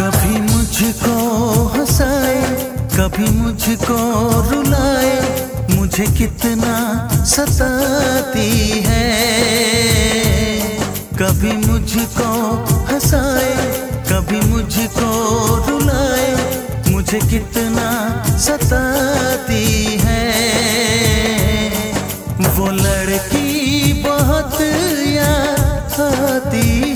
कभी मुझको हंसाए, कभी मुझको रुलाए, मुझे कितना सताती है। कभी मुझको हंसाए, कभी मुझको रुलाए, मुझे कितना सताती है। वो लड़की बहुत याद आती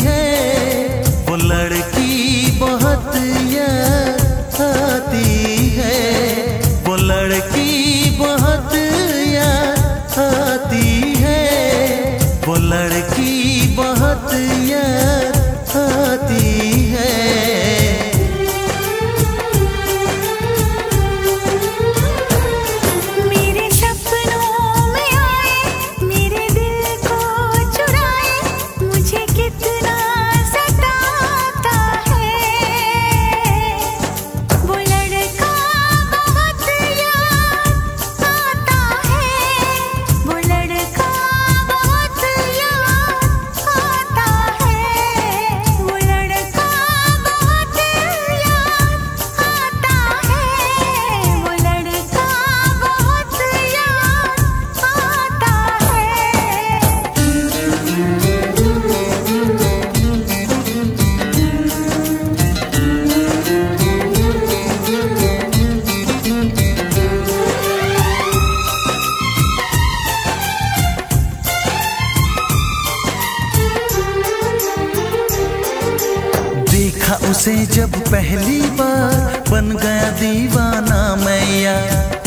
उसे जब पहली बार बन गया दीवाना मैया,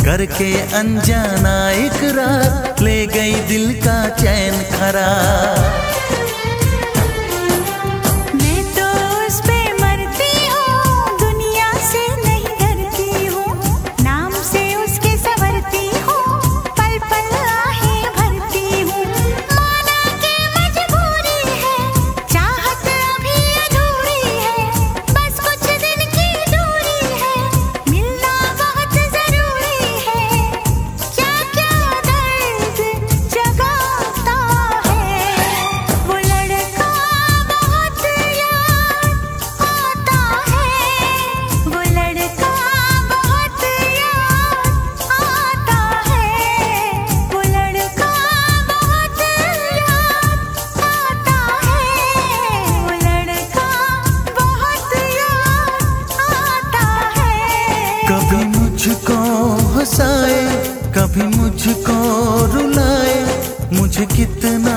करके अनजाना इकरार ले गई दिल का चैन खरा हंसाए कभी मुझको रुलाए मुझे कितना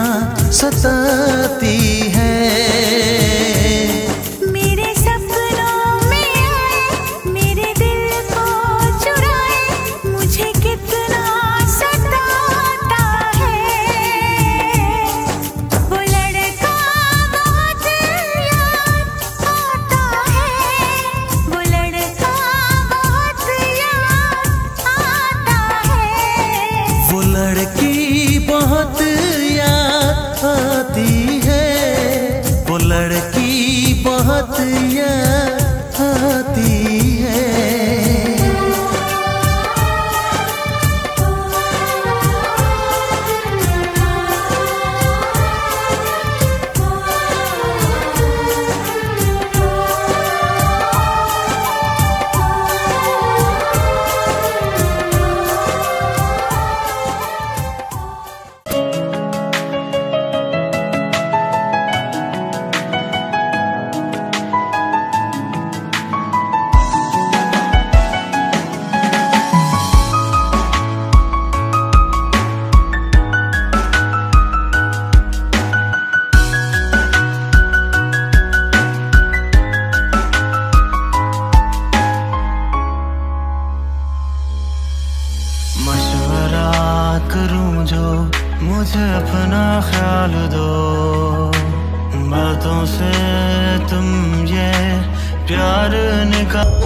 सताती है। से तुम ये प्यार निकाल